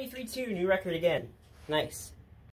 93.2, new record again. Nice.